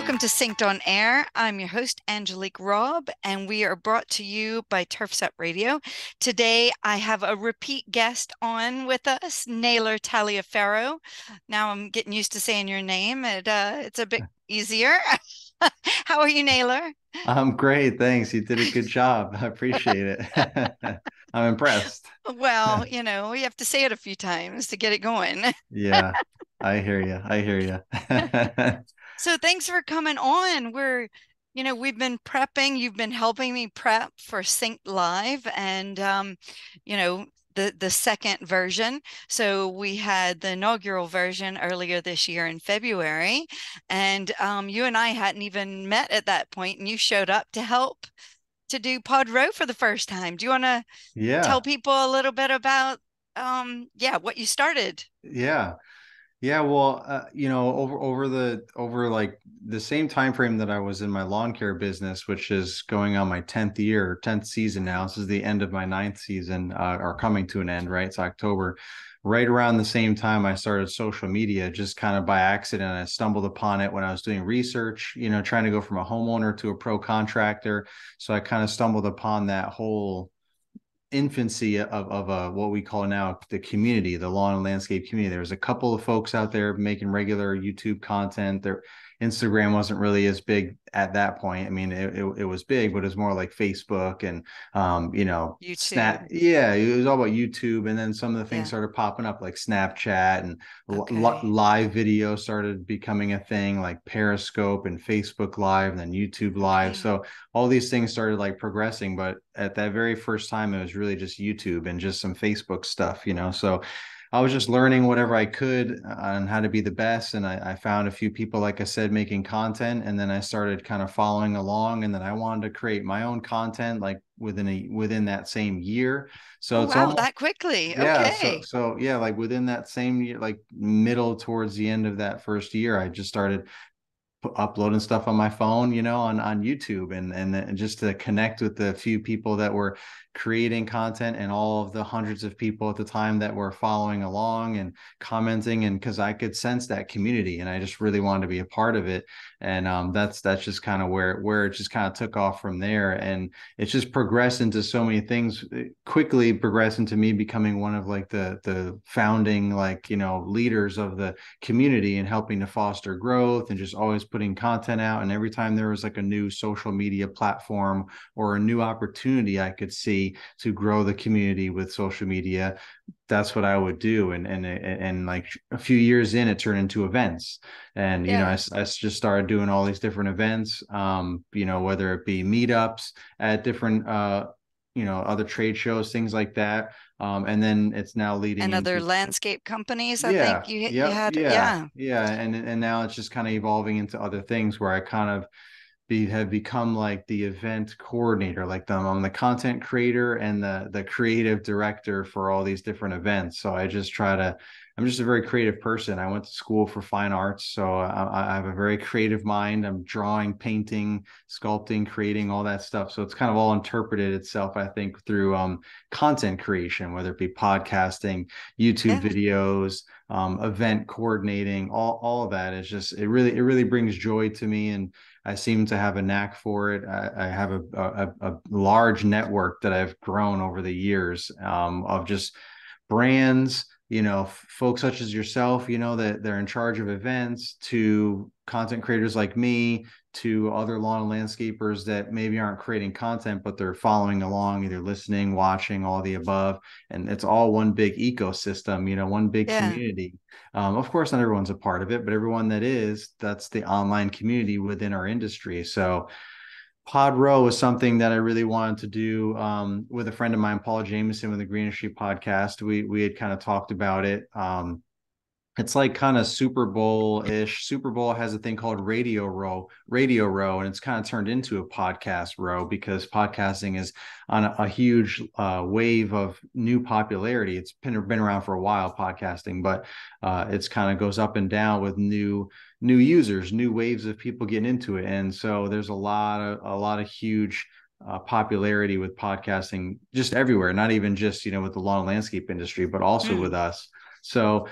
Welcome to SYNKD on Air. I'm your host, Angelique Robb, and we are brought to you by Turfset Radio. Today, I have a repeat guest on with us, Naylor Taliaferro. Now I'm getting used to saying your name. It, uh, it's a bit easier. How are you, Naylor? I'm great. Thanks. You did a good job. I appreciate it. I'm impressed. Well, you know, we have to say it a few times to get it going. yeah, I hear you. I hear you. So thanks for coming on. We're, you know, we've been prepping. You've been helping me prep for SYNKD Live, and um, you know, the the second version. So we had the inaugural version earlier this year in February, and um, you and I hadn't even met at that point, and you showed up to help to do Pod Row for the first time. Do you want to yeah. tell people a little bit about um yeah what you started? Yeah. Yeah, well, uh, you know, over over the over like the same time frame that I was in my lawn care business, which is going on my tenth year, tenth season now. This is the end of my ninth season, uh, or coming to an end, right? It's October. Right around the same time, I started social media, just kind of by accident. I stumbled upon it when I was doing research, you know, trying to go from a homeowner to a pro contractor. So I kind of stumbled upon that whole infancy of, of a, what we call now the community, the lawn and landscape community. There's a couple of folks out there making regular YouTube content. There, Instagram wasn't really as big at that point. I mean, it, it, it was big, but it was more like Facebook and, um, you know, YouTube. Snap. Yeah, it was all about YouTube. And then some of the things yeah. started popping up like Snapchat and okay. li- live video started becoming a thing like Periscope and Facebook Live and then YouTube Live. Okay. So all these things started like progressing. But at that very first time, it was really just YouTube and just some Facebook stuff, you know? So, I was just learning whatever I could uh, on how to be the best. And I, I, found a few people, like I said, making content. And then I started kind of following along. And then I wanted to create my own content like within a within that same year. So oh, it's wow, almost, that quickly. Yeah. Okay. So, so yeah, like within that same year, like middle towards the end of that first year, I just started uploading stuff on my phone, you know, on on YouTube, and and just to connect with the few people that were creating content and all of the hundreds of people at the time that were following along and commenting, and because I could sense that community, and I just really wanted to be a part of it, and um, that's that's just kind of where where it just kind of took off from there, and it's just progressed into so many things. quickly progressed into me becoming one of like the the founding like you know leaders of the community and helping to foster growth and just always putting content out and every time there was like a new social media platform or a new opportunity i could see to grow the community with social media that's what i would do. And and and like a few years in it turned into events. And you know I, I, just started doing all these different events um you know whether it be meetups at different uh you know other trade shows things like that. Um, and then it's now leading and other into, landscape companies i yeah, think you, yep, you had yeah yeah. yeah and and now it's just kind of evolving into other things where i kind of be have become like the event coordinator like them i'm the content creator and the the creative director for all these different events. So i just try to I'm just a very creative person. I went to school for fine arts, so I, I, have a very creative mind. I'm drawing, painting, sculpting, creating all that stuff. So it's kind of all interpreted itself, I think, through um, content creation, whether it be podcasting, YouTube yeah. videos, um, event coordinating, all all of that is just it really it really brings joy to me, and I seem to have a knack for it. I, I have a, a, a large network that I've grown over the years um, of just brands you know folks such as yourself you know that they're in charge of events to content creators like me to other lawn and landscapers that maybe aren't creating content but they're following along either listening watching all the above. And it's all one big ecosystem you know one big yeah. community. Um, of course not everyone's a part of it but everyone that is that's the online community within our industry. So Pod Row was something that I really wanted to do um, with a friend of mine, Paul Jameson, with the Green Industry podcast. We we had kind of talked about it. Um, it's like kind of Super Bowl ish. Super Bowl has a thing called Radio Row, Radio Row, and it's kind of turned into a podcast row because podcasting is on a, a huge uh, wave of new popularity. It's been been around for a while, podcasting, but uh, it's kind of goes up and down with new new users, new waves of people getting into it, and so there's a lot of a lot of huge uh, popularity with podcasting just everywhere. Not even just you know with the lawn landscape industry, but also mm. with us. So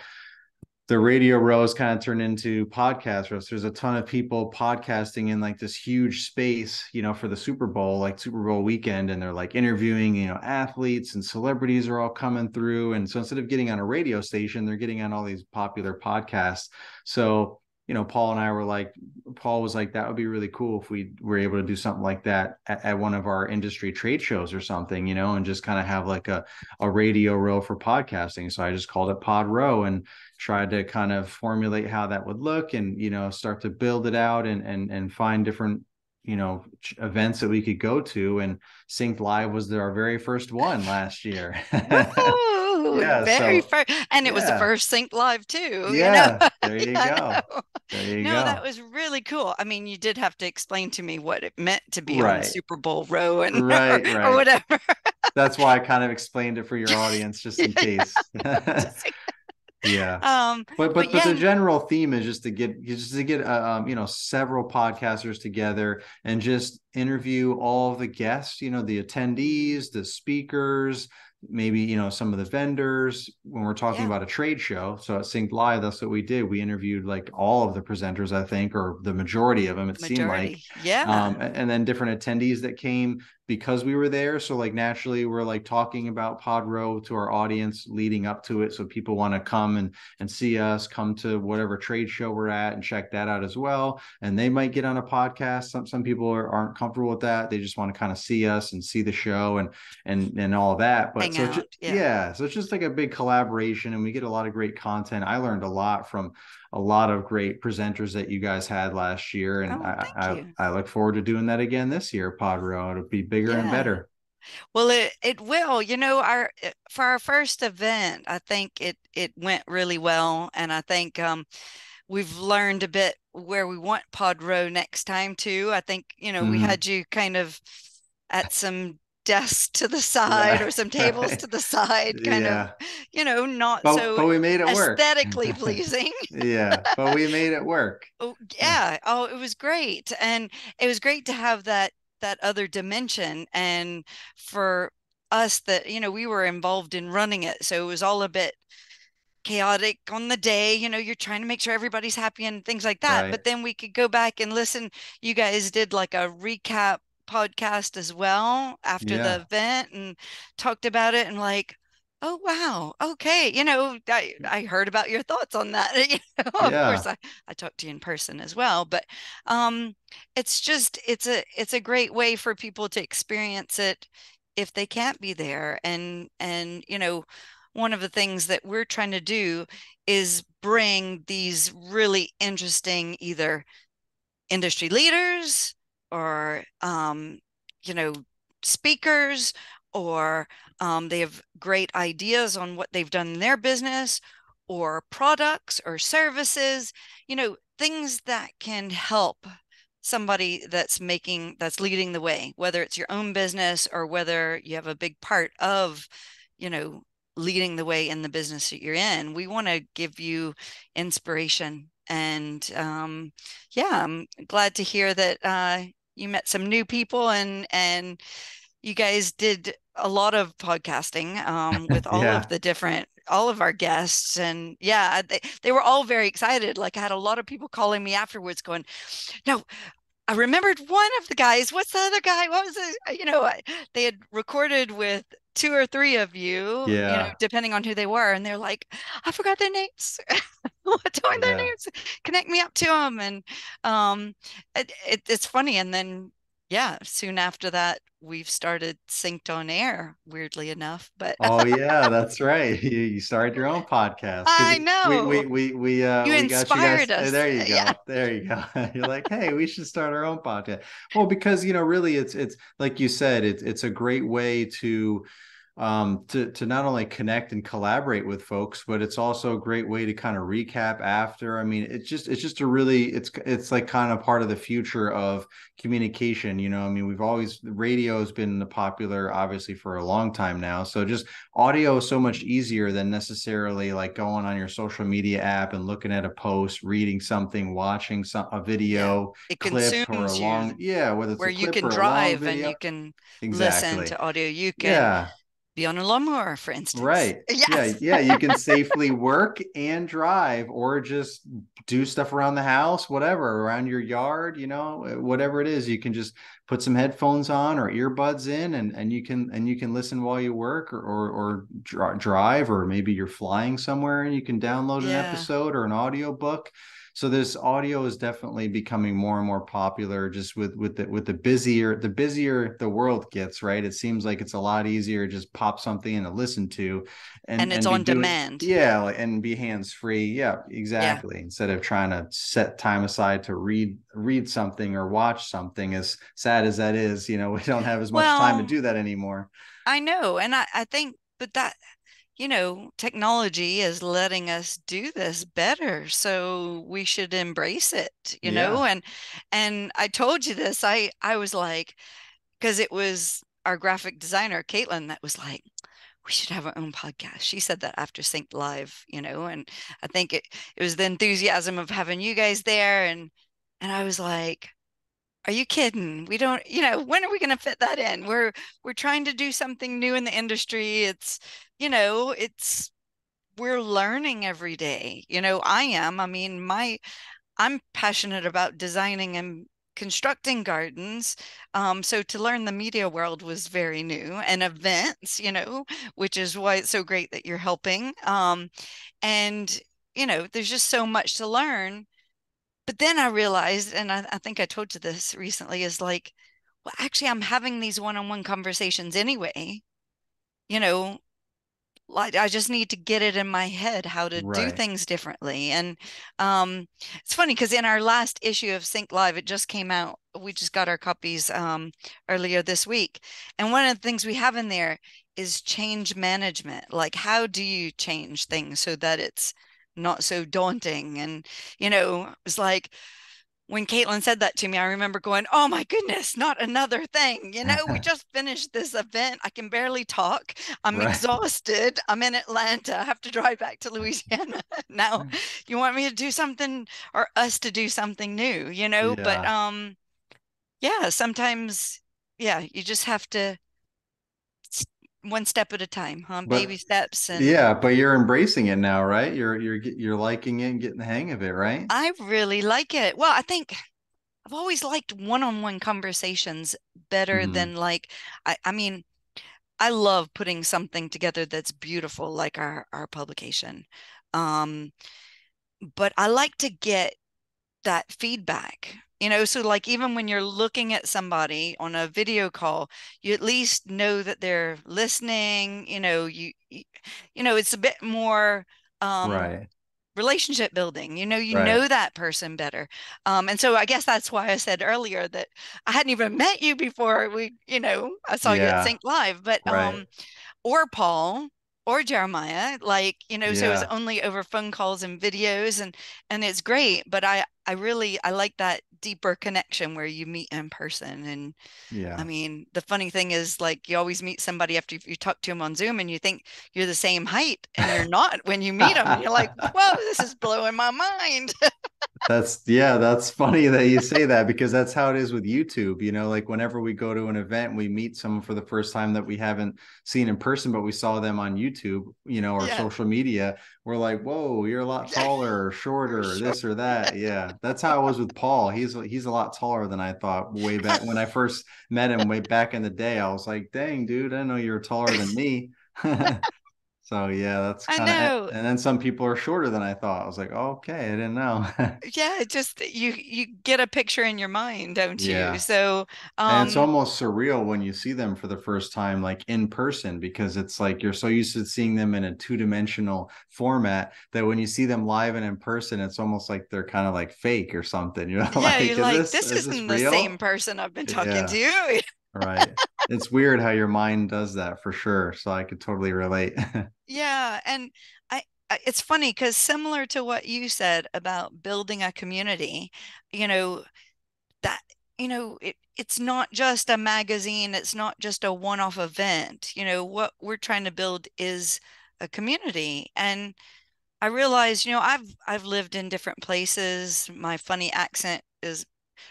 the radio rows kind of turned into podcast rows. There's a ton of people podcasting in like this huge space, you know, for the Super Bowl, like Super Bowl weekend, and they're like interviewing, you know, athletes and celebrities are all coming through. And so instead of getting on a radio station, they're getting on all these popular podcasts. So you know, Paul and I were like, Paul was like, that would be really cool if we were able to do something like that at, at one of our industry trade shows or something, you know, and just kind of have like a, a radio row for podcasting. So I just called it Pod Row and tried to kind of formulate how that would look and, you know, start to build it out and, and, and find different you know events that we could go to and SYNKD live was our very first one last year yeah, very so, first, and it yeah. was the first SYNKD Live too. Yeah, you know? there you go. There you no, go. that was really cool. I mean, you did have to explain to me what it meant to be right. on Super Bowl row and right, or, right. or whatever. That's why I kind of explained it for your audience, just in case yeah um but but, but, yeah. the general theme is just to get just to get uh, um you know several podcasters together and just interview all the guests you know the attendees the speakers maybe you know some of the vendors when we're talking yeah. about a trade show so at SYNKD live that's what we did we interviewed like all of the presenters i think or the majority of them it majority. seemed like yeah um, and then different attendees that came because we were there. So like naturally we're like talking about Pod Row to our audience leading up to it. So people want to come and and see us, come to whatever trade show we're at and check that out as well. And they might get on a podcast. Some some people are, aren't comfortable with that. They just want to kind of see us and see the show and and and all that. But Hang so out, just, yeah. yeah, so it's just like a big collaboration and we get a lot of great content. I learned a lot from a lot of great presenters that you guys had last year, and oh, I, I, I look forward to doing that again this year. Pod Row it'll be bigger yeah. and better. Well, it it will. You know, our eh, for our first event, I think it it went really well, and I think um, we've learned a bit where we want Pod Row next time too. I think you know mm-hmm. we had you kind of at some desks to the side right. or some tables to the side, kind yeah. of, you know, not but, so but we made it aesthetically work. pleasing. yeah, but we made it work. Oh, yeah. Oh, it was great. And it was great to have that that other dimension and for us that you know we were involved in running it so it was all a bit chaotic on the day you know you're trying to make sure everybody's happy and things like that right. but then we could go back and listen you guys did like a recap podcast as well after yeah. the event and talked about it and like oh wow okay you know i, I heard about your thoughts on that you know, of course I, I talked to you in person as well but um it's just it's a it's a great way for people to experience it if they can't be there and and you know one of the things that we're trying to do is bring these really interesting either industry leaders or um, you know speakers or um, they have great ideas on what they've done in their business or products or services you know things that can help somebody that's making that's leading the way whether it's your own business or whether you have a big part of you know leading the way in the business that you're in. We want to give you inspiration and um, yeah i'm glad to hear that uh, you met some new people and and you guys did a lot of podcasting um, with all yeah. of the different all of our guests and yeah they, they were all very excited like i had a lot of people calling me afterwards going no I remembered one of the guys. What's the other guy? What was it? You know, they had recorded with two or three of you, yeah. you know, depending on who they were. And they're like, I forgot their names. Tell me their names. Connect me up to them. And um, it, it, it's funny. And then yeah, soon after that, we've started SYNKD on air, weirdly enough. But oh yeah, that's right. You, you started your own podcast. I know. We we we, we uh you we inspired you guys, us. There you go. Yeah. There you go. You're like, hey, we should start our own podcast. Well, because you know, really, it's it's like you said, it's it's a great way to um, to to not only connect and collaborate with folks, but it's also a great way to kind of recap after. I mean, it's just it's just a really it's it's like kind of part of the future of communication. You know, I mean, we've always radio has been popular, obviously, for a long time now. So just audio is so much easier than necessarily like going on your social media app and looking at a post, reading something, watching some a video it clip or a long you, yeah, whether it's where you can drive and you can exactly. listen to audio. You can yeah be on a lawnmower, for instance. Right. Yes. Yeah. Yeah. You can safely work and drive or just do stuff around the house, whatever, around your yard, you know, eh, whatever it is. You can just put some headphones on or earbuds in and, and you can and you can listen while you work or or, or drive or maybe you're flying somewhere and you can download an yeah. episode or an audio book so this audio is definitely becoming more and more popular just with with the with the busier the busier the world gets right? It seems like it's a lot easier to just pop something in to listen to and, and it's and on demand. Yeah and be hands free yeah. exactly. Yeah. instead of trying to set time aside to read read something or watch something as sad as that is you know we don't have as much well, time to do that anymore. I know and i i think but that you know, technology is letting us do this better. So we should embrace it, you yeah. know? And and I told you this. I I was like, because it was our graphic designer, Caitlin, that was like, we should have our own podcast. She said that after SYNKD Live, you know, and I think it it was the enthusiasm of having you guys there and and I was like, are you kidding? We don't, you know, when are we going to fit that in? We're we're trying to do something new in the industry. It's, you know, it's we're learning every day. You know, I am. I mean, my I'm passionate about designing and constructing gardens. Um, so to learn the media world was very new and events, you know, which is why it's so great that you're helping. Um, and, you know, there's just so much to learn but then I realized, and I, I think I told you this recently, is like, well, actually, I'm having these one-on-one conversations anyway. You know, like I just need to get it in my head how to right. do things differently. And um, it's funny because in our last issue of SYNKD Live, it just came out. We just got our copies um, earlier this week, and one of the things we have in there is change management. Like, how do you change things so that it's not so daunting. And, you know, it was like when Caitlin said that to me, I remember going, Oh my goodness, not another thing. You know, we just finished this event. I can barely talk. I'm right. exhausted. I'm in Atlanta. I have to drive back to Louisiana. now you want me to do something or us to do something new, you know? Yeah. But um yeah, sometimes yeah, you just have to one step at a time, huh? But, Baby steps. And yeah, but you're embracing it now, right? You're you're you're liking it and getting the hang of it, right? I really like it. Well, I think I've always liked one-on-one conversations better mm. than like I I mean I love putting something together that's beautiful like our our publication. Um but I like to get that feedback you know so like even when you're looking at somebody on a video call you at least know that they're listening you know you you know it's a bit more um right relationship building you know you right. know that person better um and so i guess that's why i said earlier that i hadn't even met you before we you know i saw yeah. you at SYNKD live but right. um or paul or Jeremiah, like, you know, yeah. so it's only over phone calls and videos and and it's great. But I I really I like that deeper connection where you meet in person. And yeah, I mean, the funny thing is like you always meet somebody after you, you talk to them on Zoom and you think you're the same height and you're not when you meet them. You're like, whoa, this is blowing my mind. that's yeah that's funny that you say that because that's how it is with youtube you know like whenever we go to an event we meet someone for the first time that we haven't seen in person but we saw them on youtube you know or yeah. social media we're like whoa you're a lot taller or shorter or this or that yeah that's how it was with paul. He's he's a lot taller than i thought way back when i first met him way back in the day. I was like dang dude i know you're taller than me So yeah, that's kind of and then some people are shorter than I thought. I was like, oh, okay, I didn't know. yeah, just you you get a picture in your mind, don't you? Yeah. So um and it's um almost surreal when you see them for the first time, like in person, because it's like you're so used to seeing them in a two-dimensional format that when you see them live and in person, it's almost like they're kind of like fake or something. You know, yeah, like, you're like, this, this is isn't this the same person I've been talking yeah. to. right. It's weird how your mind does that for sure so i could totally relate. Yeah and i, it's funny because similar to what you said about building a community you know that you know it, it's not just a magazine it's not just a one-off event you know what we're trying to build is a community and i realize you know i've i've lived in different places my funny accent is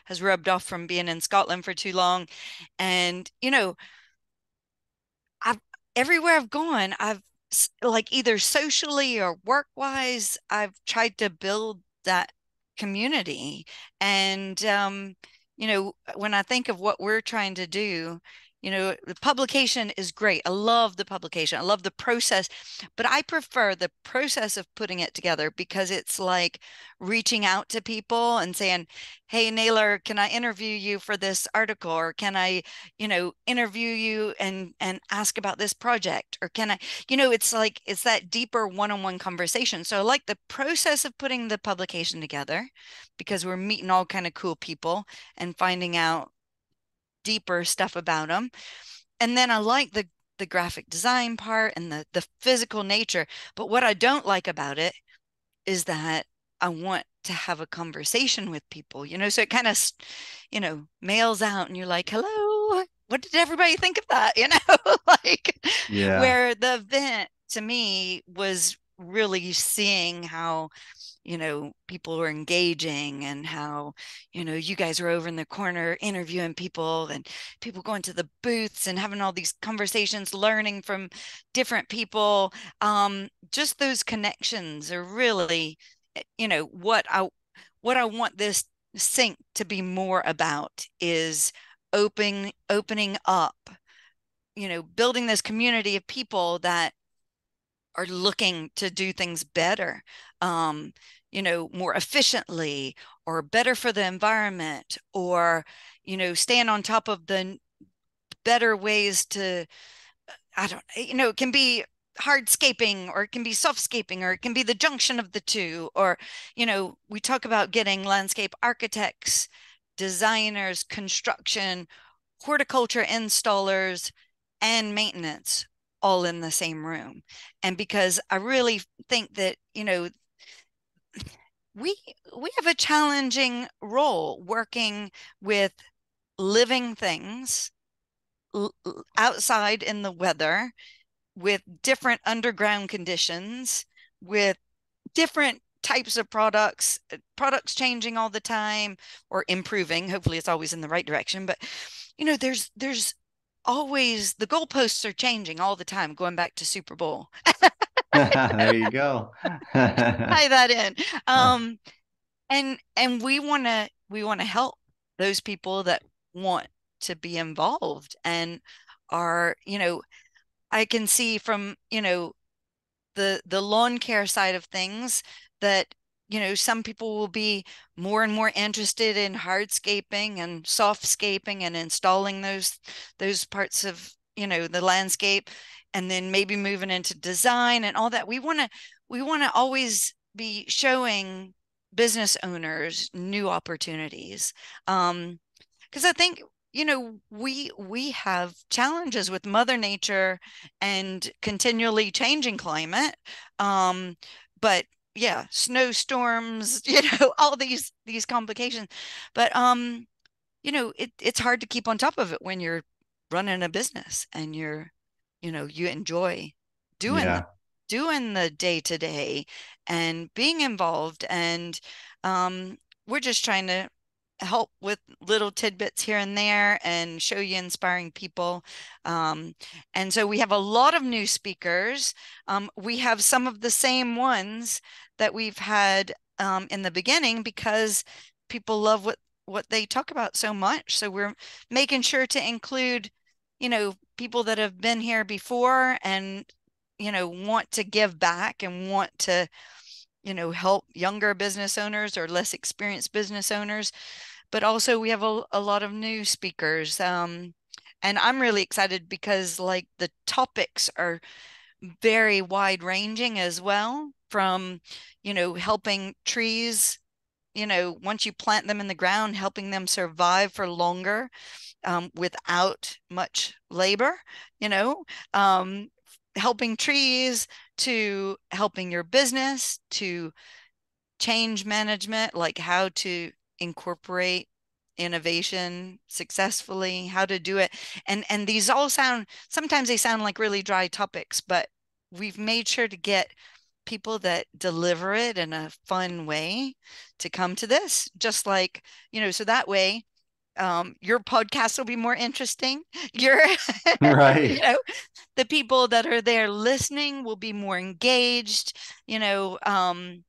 has rubbed off from being in Scotland for too long. And, you know, I've everywhere I've gone, I've like either socially or work wise, I've tried to build that community. And, um, you know, when I think of what we're trying to do, you know, the publication is great. I love the publication. I love the process, but I prefer the process of putting it together because it's like reaching out to people and saying, "Hey, Naylor, can I interview you for this article, or can I, you know, interview you and and ask about this project, or can I, you know, it's like it's that deeper one-on-one conversation. So I like the process of putting the publication together because we're meeting all kind of cool people and finding out deeper stuff about them. And then I like the the graphic design part and the the physical nature. But what I don't like about it is that I want to have a conversation with people, you know, so it kind of, you know, mails out and you're like, hello, what did everybody think of that? You know, like yeah. where the event to me was really seeing how you know people were engaging and how you know you guys were over in the corner interviewing people and people going to the booths and having all these conversations learning from different people. Um just those connections are really eh, you know what i what i want this SYNKD to be more about is opening opening up you know building this community of people that are looking to do things better. Um, you know more efficiently or better for the environment or you know stand on top of the better ways to i don't eh, you know it can be hardscaping or it can be softscaping or it can be the junction of the two or you know we talk about getting landscape architects designers construction horticulture installers and maintenance all in the same room. And because I really think that, you know, we we have a challenging role working with living things outside in the weather with different underground conditions with different types of products uh, products changing all the time or improving hopefully it's always in the right direction but you know there's there's always the goalposts are changing all the time, going back to Super Bowl. there you go. Tie that in. Um, and and we want to we want to help those people that want to be involved and are you know I can see from you know the the lawn care side of things that you know, some people will be more and more interested in hardscaping and softscaping and installing those those parts of, you know, the landscape and then maybe moving into design and all that. We want to we want to always be showing business owners new opportunities. Um because I think you know we we have challenges with mother nature and continually changing climate um but yeah snowstorms you know all these these complications but um you know it, it's hard to keep on top of it when you're running a business and you're you know you enjoy doing yeah. the, doing the day to day and being involved and um we're just trying to help with little tidbits here and there and show you inspiring people. Um, and so we have a lot of new speakers. Um, we have some of the same ones that we've had um, in the beginning because people love what what they talk about so much. So we're making sure to include, you know, people that have been here before and you know want to give back and want to you know help younger business owners or less experienced business owners. But also we have a, a lot of new speakers um, and i'm really excited because like the topics are very wide ranging as well from you know helping trees you know once you plant them in the ground helping them survive for longer um, without much labor you know um, helping trees to helping your business to change management like how to incorporate innovation successfully how to do it. And and these all sound sometimes they sound like really dry topics but we've made sure to get people that deliver it in a fun way to come to this just like you know so that way um, your podcast will be more interesting. Your right, you know, the people that are there listening will be more engaged. You know, um,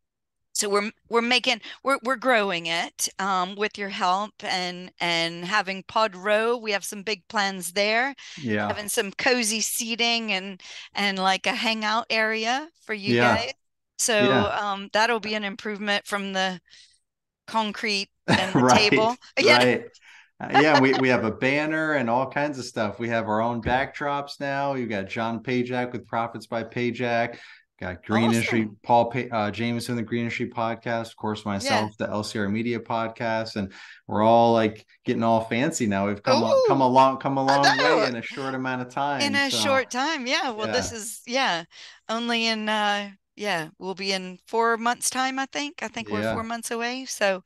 so we're we're making we're we're growing it um, with your help and and having pod row we have some big plans there yeah. having some cozy seating and and like a hangout area for you Yeah. guys. So Yeah. um that'll be an improvement from the concrete and the right table. Yeah. right. Uh, yeah we, we have a banner and all kinds of stuff. We have our own backdrops now. You got john pajak with profits by pajak got green industry paul pa- uh, jameson the green industry podcast of course myself the lcr media podcast and we're all like getting all fancy now. We've come a- come Ooh, a long come a long way in a short amount of time in a so, short time yeah. Well this is yeah only in uh yeah we'll be in four months time i think. I think we're four months away so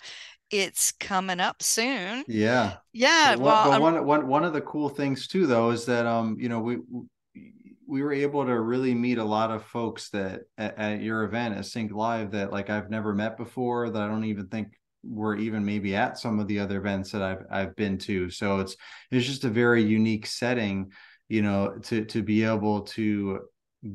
it's coming up soon. Yeah. Yeah But well but one, one, one of the cool things too, though, is that um, you know, we we were able to really meet a lot of folks that at, at your event at SYNKD Live that like I've never met before, that I don't even think were even maybe at some of the other events that I've I've been to. So it's it's just a very unique setting, you know, to to be able to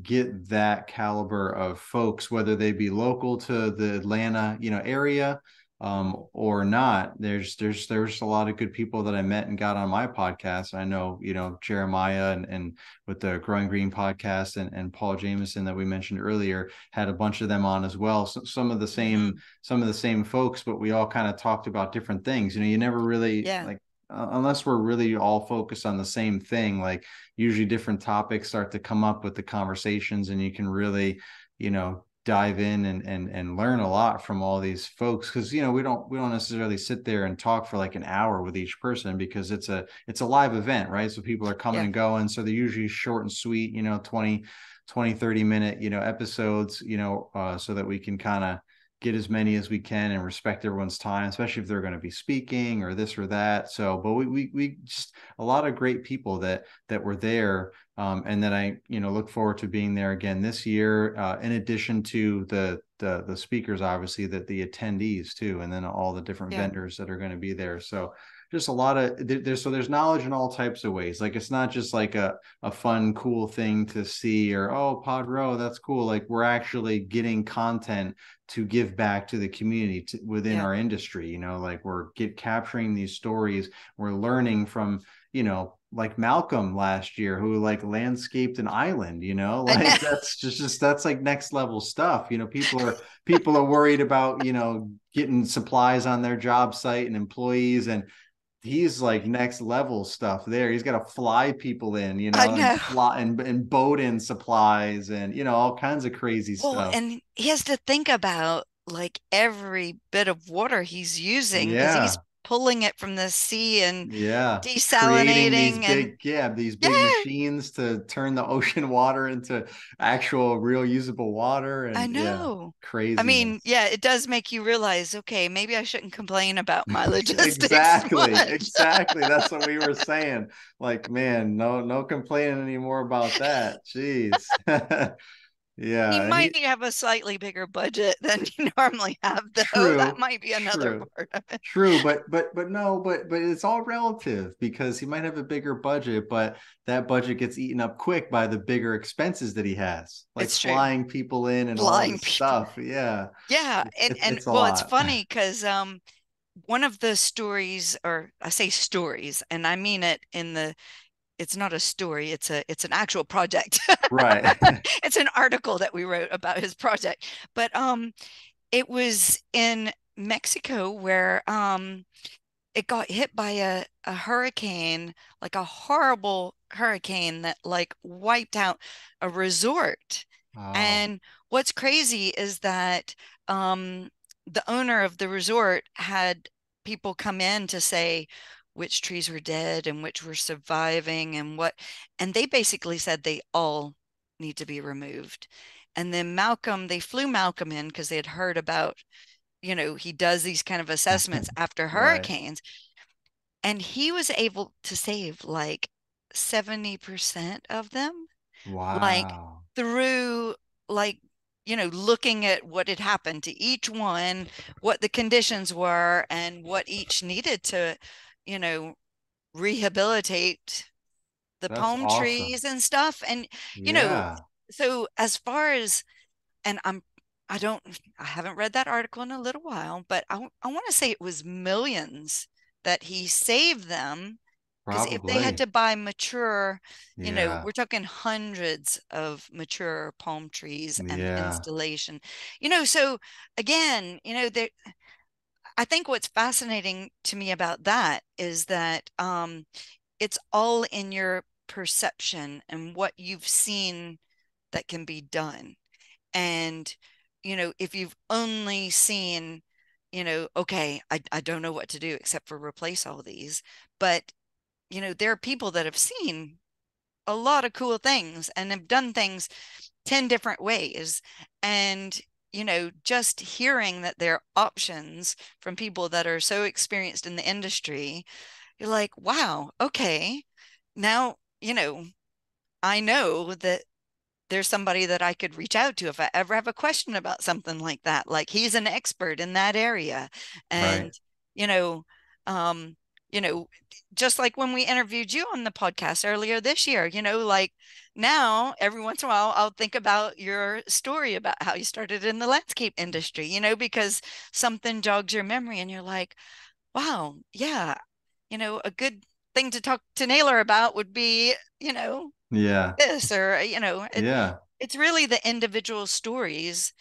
get that caliber of folks, whether they be local to the Atlanta, you know, area um, or not. There's there's there's a lot of good people that I met and got on my podcast. I know, you know, Jeremiah and, and with the Growing Green podcast and, and Paul Jameson that we mentioned earlier had a bunch of them on as well. So some of the same Mhm. some of the same folks, but we all kind of talked about different things. You know, you never really Yeah. like unless we're really all focused on the same thing like usually different topics start to come up with the conversations and you can really you know dive in and and and learn a lot from all these folks because you know we don't we don't necessarily sit there and talk for like an hour with each person because it's a it's a live event right so people are coming Yeah. and going so they're usually short and sweet you know 20 20 30 minute you know episodes you know uh, so that we can kind of get as many as we can and respect everyone's time especially if they're going to be speaking or this or that so but we we, we just a lot of great people that that were there um, and then I, you know, look forward to being there again this year. Uh, in addition to the the the speakers, obviously, that the attendees too, and then all the different Yeah. vendors that are going to be there. So just a lot of there- there's so there's knowledge in all types of ways. Like it's not just like a a fun, cool thing to see or oh Pod Row, that's cool. Like we're actually getting content to give back to the community to, within Yeah. our industry. You know, like we're get capturing these stories. We're learning from you know like Malcolm last year who like landscaped an island, you know. like that's just just that's like next level stuff. You know, people are people are worried about, you know, getting supplies on their job site and employees and he's like next level stuff there. He's got to fly people in, you know, know. and fly and, and boat in supplies and you know, all kinds of crazy well stuff. and he has to think about like every bit of water he's using because Yeah. he's pulling it from the sea and yeah desalinating and big yeah these big Yeah. machines to turn the ocean water into actual real usable water and I yeah, know. crazy I mean, yeah, it does make you realize, okay, maybe I shouldn't complain about my logistics. exactly exactly that's what we were saying like man no no complaining anymore about that jeez yeah He might he- have a slightly bigger budget than you normally have, though. True, That might be another true. part of it. True, but but but no, but but it's all relative because he might have a bigger budget, but that budget gets eaten up quick by the bigger expenses that he has, like It's true. flying people in and Flying all this stuff. Yeah, Yeah, and It's- and it's well, it's funny because um, one of the stories, or I say stories, and I mean it in the, it's not a story, it's a it's an actual project. right. it's an article that we wrote about his project but um it was in mexico where um it got hit by a, a hurricane like a horrible hurricane that like wiped out a resort Oh, and what's crazy is that um, the owner of the resort had people come in to say which trees were dead and which were surviving and what, and they basically said they all need to be removed. And then Malcolm, they flew Malcolm in because they had heard about, you know, he does these kind of assessments after Right. hurricanes. And he was able to save like 70% of them wow. Like through like you know looking at what had happened to each one what the conditions were and what each needed to you know, rehabilitate the That's palm awesome. trees and stuff. And, you Yeah. know, so as far as, and I'm, I don't, I haven't read that article in a little while, but I, I want to say it was millions that he saved them. Because if they had to buy mature, you know, we're talking hundreds of mature palm trees and Yeah. installation, you know, so again, you know, there, I think what's fascinating to me about that is that um, it's all in your perception and what you've seen that can be done. And, you know, if you've only seen, you know, okay, I, I don't know what to do except for replace all these. But, you know, there are people that have seen a lot of cool things and have done things 10 different ways. And, you know, just hearing that there are options from people that are so experienced in the industry, you're like, wow, okay. Now, you know, I know that there's somebody that I could reach out to if I ever have a question about something like that. Like he's an expert in that area. And, Right. you know, um, you know, just like when we interviewed you on the podcast earlier this year, you know, like now every once in a while I'll think about your story about how you started in the landscape industry, you know, because something jogs your memory and you're like, wow, yeah, you know, a good thing to talk to Naylor about would be, you know, Yeah. this or, you know, it, Yeah. it's really the individual stories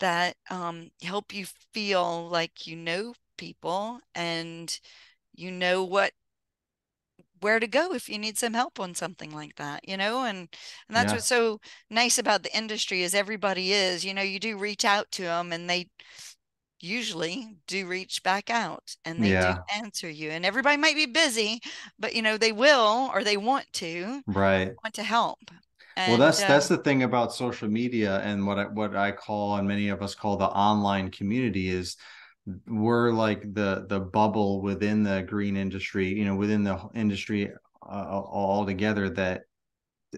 that um, help you feel like you know people and you know what where to go if you need some help on something like that you know and and that's Yeah. what's so nice about the industry is everybody is you know you do reach out to them and they usually do reach back out and they do answer you and everybody might be busy but you know they will or they want to Right. want to help Well, and that's that's um, the thing about social media and what I what I call and many of us call the online community is we're like the the bubble within the green industry, you know, within the industry uh, all together that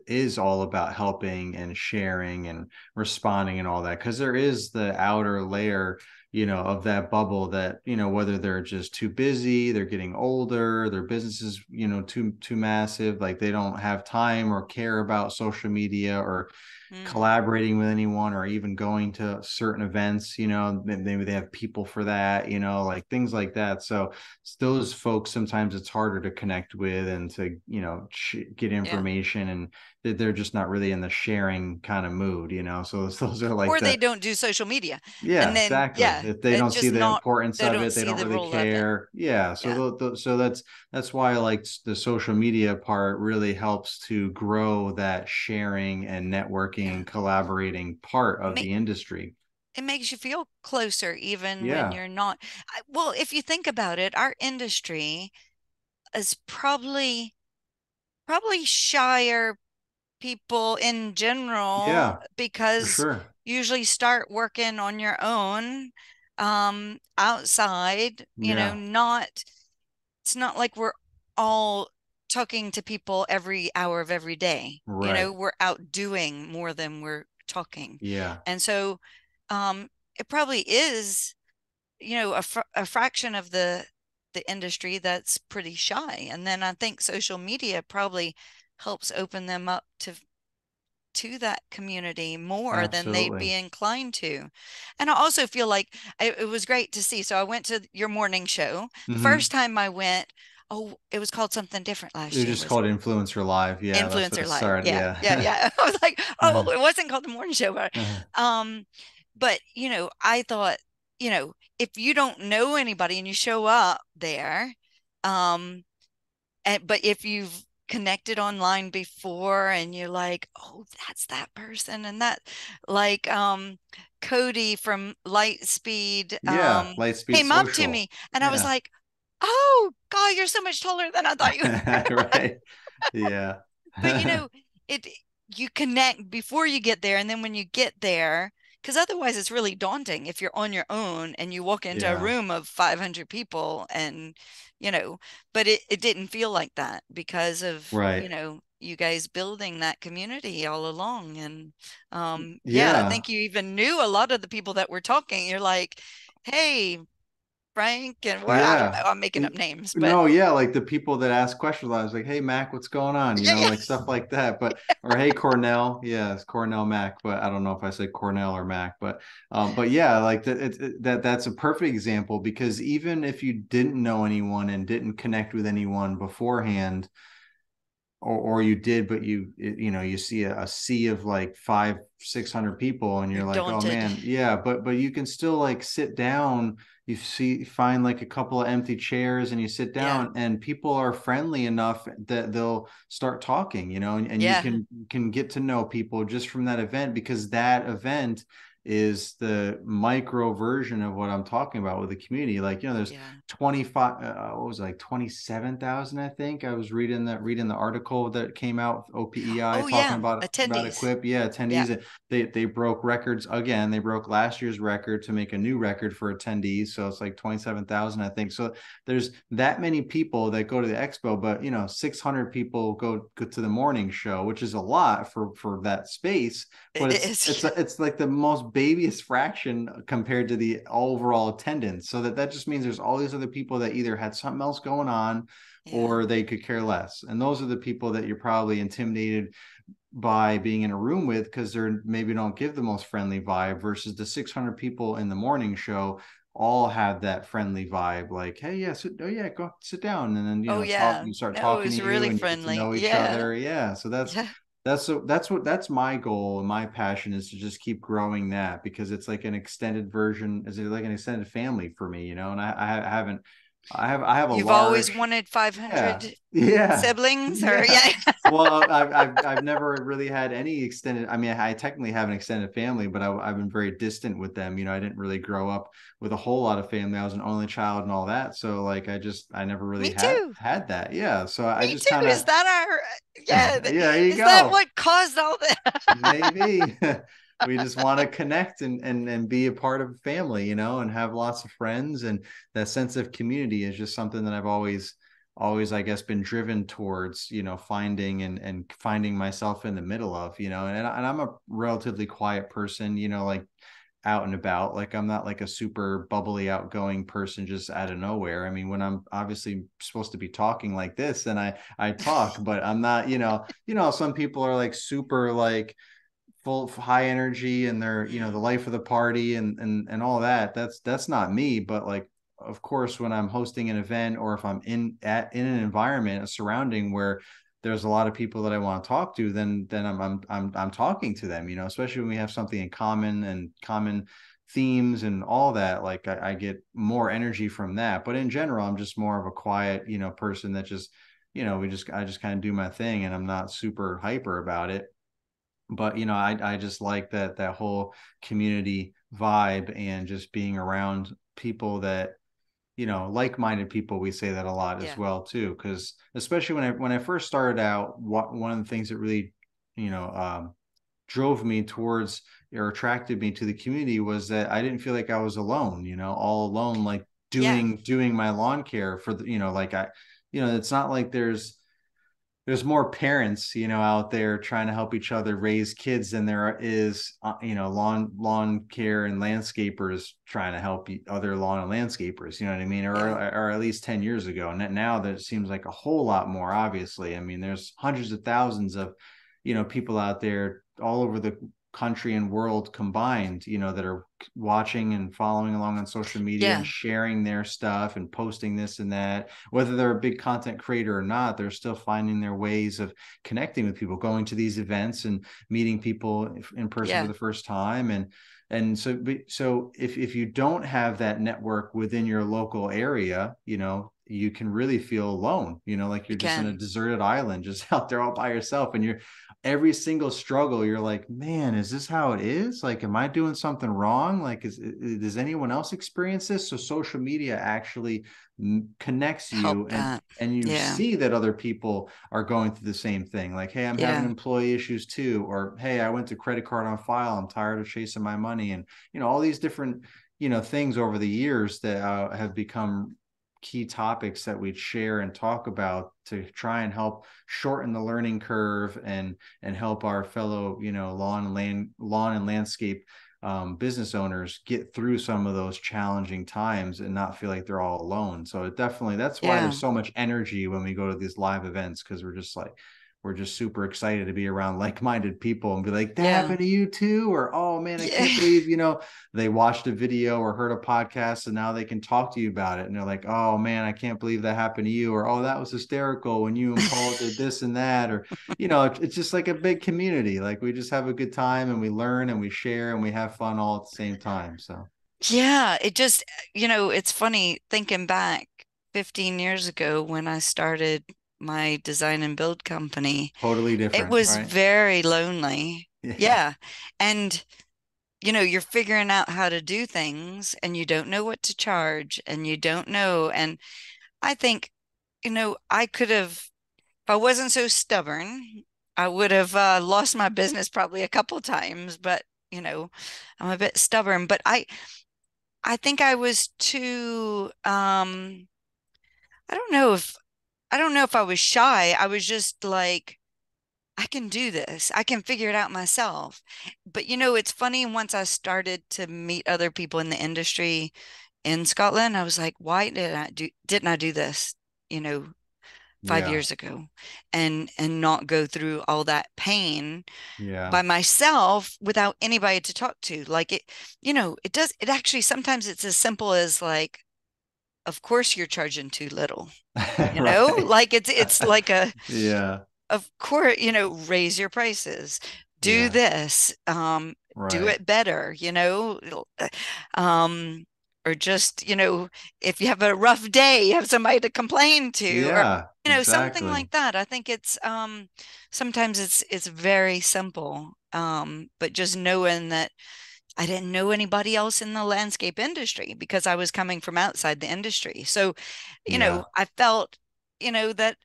is all about helping and sharing and responding and all that. Because there is the outer layer you know of that bubble that you know whether they're just too busy they're getting older their business is you know too too massive like they don't have time or care about social media or mhm. collaborating with anyone or even going to certain events you know maybe they have people for that you know like things like that so those folks sometimes it's harder to connect with and to you know sh- get yeah information and they- they're just not really in the sharing kind of mood you know? So those, those are like or they don't do social media yeah and then exactly. yeah if they don't see the not importance of it they don't the really role of it. care. Yeah so yeah. so that's that's why like the social media part really helps to grow that sharing and networking yeah. and collaborating part of the industry. It makes you feel closer even when you're not I, well if you think about it our industry is probably probably shyer people in general yeah because sure. usually start working on your own um outside you know not it's not like we're all talking to people every hour of every day you know we're out doing more than we're talking. Yeah. And so um it probably is you know a, fr- a fraction of the the industry that's pretty shy. And then i think social media probably helps open them up to to that community more than they'd be inclined to. And I also feel like it, it was great to see. So I went to your morning show. The hmm first time I went, oh, it was called something different it last was year, just wasn't called influencer live yeah Influencer Live. started Yeah, yeah, yeah yeah. I was like, oh, uh-huh. it wasn't called the morning show, but Uh-huh. um, but you know, I thought, you know, if you don't know anybody and you show up there, um, and but if you've connected online before and you're like, oh, that's that person and that like um Cody from Lightspeed yeah um lightspeed came up to me and I was like, oh God, you're so much taller than I thought you were. right yeah. But you know, it you connect before you get there, and then when you get there, because otherwise it's really daunting if you're on your own and you walk into a room of 500 people and you know, but it, it didn't feel like that because of, right. you know, you guys building that community all along. And um, yeah, I think you even knew a lot of the people that were talking. You're like, hey, Frank and well, I Yeah. know. I'm making up names, but No, yeah, like the people that ask questions, I was like, "Hey, Mac, what's going on?" You know, like stuff like that. But or "Hey, Cornell," yeah, it's Cornell Mac, but I don't know if I said Cornell or Mac. But um, but yeah, like that, it- that that's a perfect example because even if you didn't know anyone and didn't connect with anyone beforehand, or or you did, but you you know you see a, a sea of like five six hundred people, and you're, You're like, oh man, yeah, but but you can still like sit down. You see, find like a couple of empty chairs, and you sit Yeah. down, and people are friendly enough that they'll start talking, you know, and, and you can can get to know people just from that event because that event is the micro version of what I'm talking about with the community. Like, you know, there's yeah, 25 uh, what was it, like 27,000 I think. I was reading that reading the article that came out OPEI Oh, talking yeah, about about equip. Yeah attendees. They they broke records again. They broke last year's record to make a new record for attendees. So it's like 27,000 I think. So there's that many people that go to the expo but you know 600 people go go to the morning show which is a lot for for that space but It it's is, it's it's like the most babyest fraction compared to the overall attendance. So that that just means there's all these other people that either had something else going on yeah. or they could care less. And those are the people that you're probably intimidated by being in a room with because they're maybe don't give the most friendly vibe versus the 600 people in the morning show all have that friendly vibe like hey yeah sit, oh yeah go sit down and then you Oh, know yeah. talk, you start No, it talking was to you really and you friendly. know each Yeah. other yeah so that's yeah, that's so that's what that's my goal and my passion is to just keep growing that because it's like an extended version is it like an extended family for me you know and i i haven't i have i have a you've large, always wanted 500 yeah siblings, or Yeah. yeah, well I've, I've i've never really had any extended i mean i technically have an extended family but I, i've been very distant with them you know i didn't really grow up with a whole lot of family i was an only child and all that so like i just i never really Me had too. had that yeah so i just too. kind Is that our? Yeah, yeah there you is go that what caused all that? maybe we just want to connect and, and and be a part of family you know and have lots of friends and that sense of community is just something that i've always always i guess been driven towards you know finding and and finding myself in the middle of you know and, and i'm a relatively quiet person you know like out and about like i'm not like a super bubbly outgoing person just out of nowhere. I mean when i'm obviously supposed to be talking like this then i i talk but i'm not you know you know some people are like super like full high energy and they're you know the life of the party and and and all that that's that's not me but like of course when i'm hosting an event or if i'm in at in an environment a surrounding where there's a lot of people that i want to talk to then then i'm i'm i'm, I'm talking to them you know especially when we have something in common and common themes and all that like I, I get more energy from that. But in general i'm just more of a quiet you know person that just you know we just i just kind of do my thing and i'm not super hyper about it but you know i i just like that that whole community vibe and just being around people that you know like-minded people we say that a lot Yeah. as well too because especially when i when i first started out what one of the things that really you know um drove me towards or attracted me to the community was that i didn't feel like i was alone you know all alone like Yeah. doing doing my lawn care for the you know like i you know it's not like there's there's more parents you know out there trying to help each other raise kids than there is uh, you know lawn lawn care and landscapers trying to help other lawn and landscapers you know what i mean? Or or at least 10 years ago. And now there seems like a whole lot more obviously. I mean there's hundreds of thousands of you know people out there all over the country and world combined you know that are watching and following along on social media Yeah. and sharing their stuff and posting this and that whether they're a big content creator or not they're still finding their ways of connecting with people going to these events and meeting people in person Yeah. for the first time and and so so if if you don't have that network within your local area you know you can really feel alone you know like You you're just in a deserted island just out there all by yourself and you're every single struggle you're like man is this how it is? Like am i doing something wrong? Like is, is does anyone else experience this? So social media actually connects you Help and that. and you Yeah. see that other people are going through the same thing like hey i'm having employee issues too or hey i went to credit card on file i'm tired of chasing my money and you know all these different you know things over the years that uh, have become key topics that we'd share and talk about to try and help shorten the learning curve and and help our fellow you know lawn and land lawn and landscape um, business owners get through some of those challenging times and not feel like they're all alone. So it definitely that's why yeah. there's so much energy when we go to these live events because we're just like we're just super excited to be around like-minded people and be like that yeah. happened to you too or oh man i yeah. can't believe you know they watched a video or heard a podcast and now they can talk to you about it and they're like oh man i can't believe that happened to you or oh that was hysterical when you and paul did this and that or you know it's just like a big community like we just have a good time and we learn and we share and we have fun all at the same time so yeah it just you know it's funny thinking back 15 years ago when i started my design and build company. Totally different. It was right? very lonely. Yeah. yeah. And you know, you're figuring out how to do things and you don't know what to charge and you don't know and I think you know, I could have if I wasn't so stubborn, I would have uh, lost my business probably a couple times, but you know, I'm a bit stubborn, but I I think I was too um I don't know if I don't know if I was shy. I was just like, I can do this. I can figure it out myself. But you know, it's funny once I started to meet other people in the industry in Scotland, I was like, why did I do didn't I do this, you know, five yeah. years ago and and not go through all that pain yeah. by myself without anybody to talk to. Like it, you know, it does it actually sometimes it's as simple as like of course you're charging too little you know right. like it's it's like a yeah of course you know raise your prices do yeah. this um right. do it better you know uh, um or just you know if you have a rough day you have somebody to complain to yeah, or you know exactly. something like that i think it's um sometimes it's it's very simple um but just knowing that I didn't know anybody else in the landscape industry because I was coming from outside the industry. So, you yeah. know, I felt, you know, that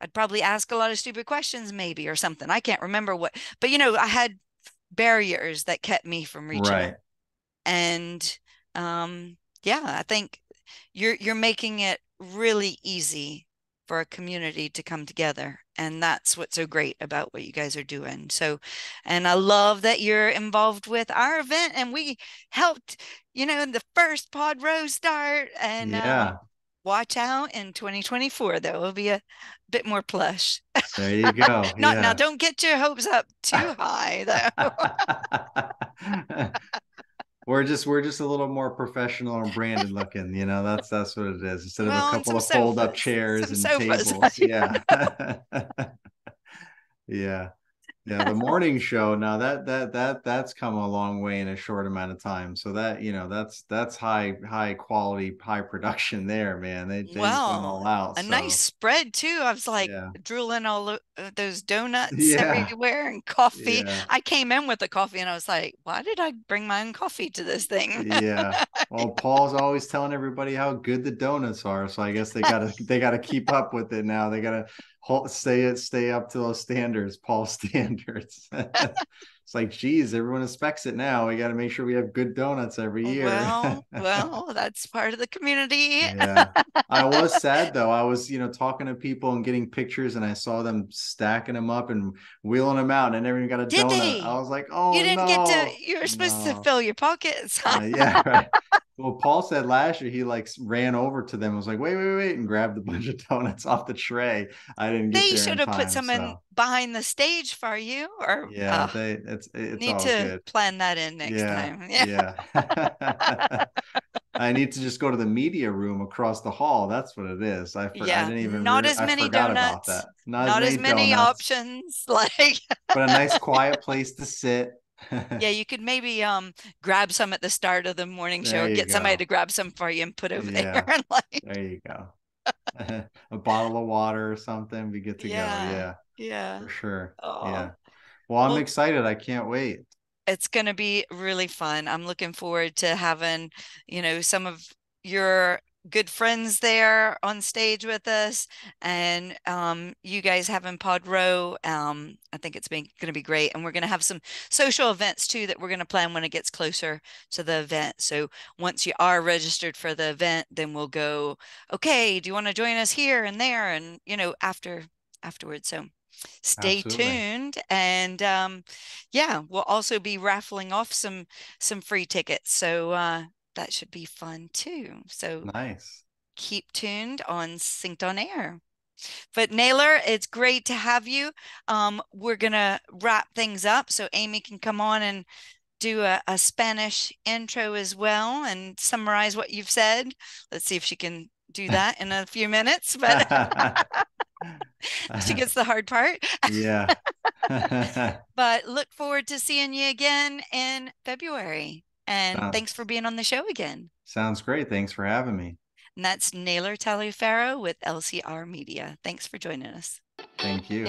I'd probably ask a lot of stupid questions, maybe, or something. I can't remember what, but, you know, I had barriers that kept me from reaching. Right. And, um, yeah, I think you're, you're making it really easy for a community to come together and that's what's so great about what you guys are doing. So and i love that you're involved with our event and we helped you know in the first pod row start and yeah. um, watch out in 2024 there will be a bit more plush. There you go. Not yeah. now don't get your hopes up too high though we're just we're just a little more professional and branded looking you know that's that's what it is. Instead well, of a couple of fold up chairs and sofas, tables. Yeah. Yeah yeah the morning show now that that that that's come a long way in a short amount of time so that you know that's that's high high quality high production there man they, they well, all out a so. nice spread too i was like yeah. drooling all of uh, those donuts yeah. everywhere and coffee yeah. i came in with the coffee and i was like why did i bring my own coffee to this thing yeah well paul's always telling everybody how good the donuts are so i guess they gotta they gotta keep up with it now they gotta stay it stay up to those standards paul standards it's like geez everyone expects it now we got to make sure we have good donuts every year well well that's part of the community yeah i was sad though i was you know talking to people and getting pictures and i saw them stacking them up and wheeling them out and even got a Did donut they? i was like oh you didn't no. get to you were supposed no. to fill your pockets uh, yeah right well, Paul said last year he like ran over to them, was like, "Wait, wait, wait," and grabbed a bunch of donuts off the tray. I didn't. Get they should have put some so. in behind the stage for you, or yeah, uh, they it's it's need to good. plan that in next yeah, time. Yeah. yeah. I need to just go to the media room across the hall. That's what it is. I, for, yeah. I didn't even not re- as many donuts. Not, not, as many, many options. Like, but a nice quiet place to sit yeah, you could maybe um grab some at the start of the morning show, get go. somebody to grab some for you and put over yeah. there. like... There you go. a bottle of water or something. We get together. Yeah. Yeah. yeah. For sure. Oh. Yeah. Well, I'm well, excited. I can't wait. It's going to be really fun. I'm looking forward to having, you know, some of your good friends there on stage with us and um, you guys having pod row um, i think it's been going to be great and we're going to have some social events too that we're going to plan when it gets closer to the event so once you are registered for the event then we'll go okay do you want to join us here and there and you know after afterwards so stay Absolutely. tuned and um, yeah we'll also be raffling off some some free tickets so uh, that should be fun too so nice keep tuned on SYNKD on air but Naylor, it's great to have you. Um, we're gonna wrap things up so Amy can come on and do a, a, Spanish intro as well and summarize what you've said. Let's see if she can do that in a few minutes, but she gets the hard part. yeah. but look forward to seeing you again in February. And sounds, thanks for being on the show again. Sounds great. Thanks for having me. And that's Naylor Taliaferro with LCR Media. Thanks for joining us. Thank you.